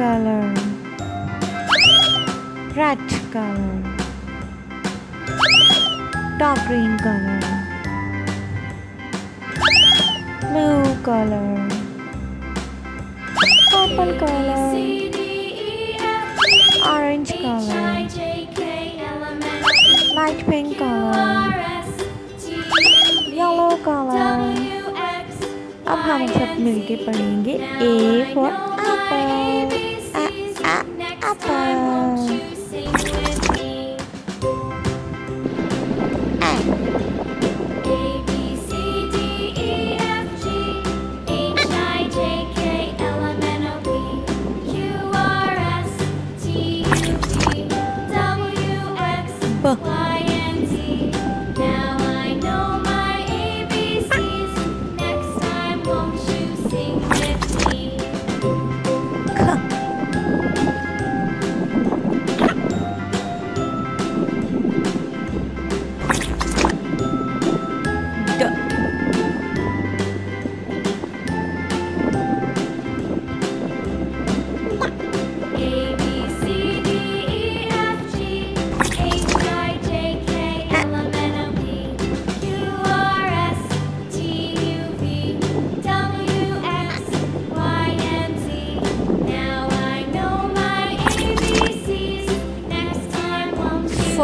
color. Red color. Dark green color. Blue color. Purple color. Orange color. Light pink color. Yellow color. अब हम सब मिलके पढ़ेंगे A for apple. Спасибо.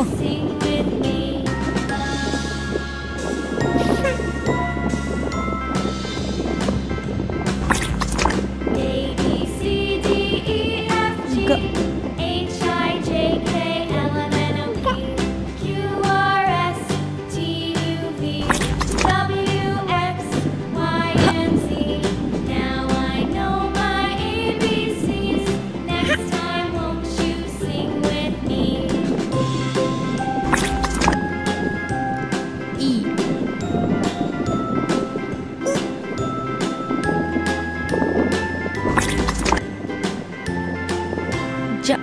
Sim. じゃ。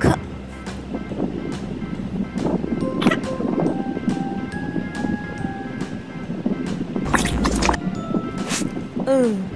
かうん。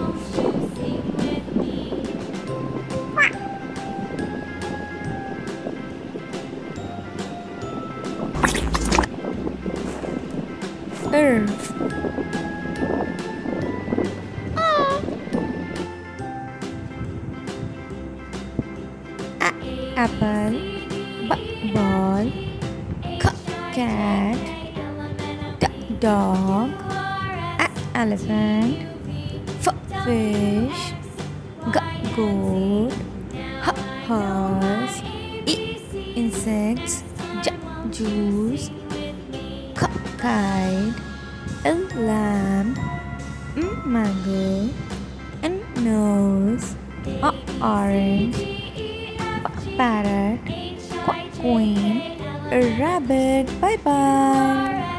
earth. apple, ball, cat, dog, elephant, fish, goat, horse, insects, juice kite a lamb, a mango, a Ấn nose a orange a parrot a queen A rabbit Bye bye.